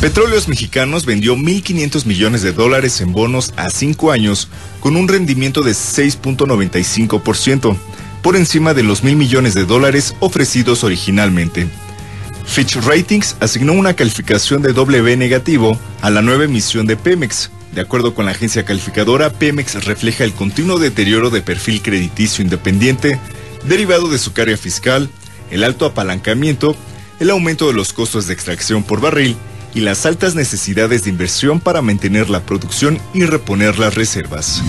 Petróleos Mexicanos vendió 1.500 millones de dólares en bonos a cinco años con un rendimiento de 6.95%, por encima de los mil millones de dólares ofrecidos originalmente. Fitch Ratings asignó una calificación de W negativo a la nueva emisión de Pemex. De acuerdo con la agencia calificadora, Pemex refleja el continuo deterioro de perfil crediticio independiente derivado de su carga fiscal, el alto apalancamiento, el aumento de los costos de extracción por barril y las altas necesidades de inversión para mantener la producción y reponer las reservas.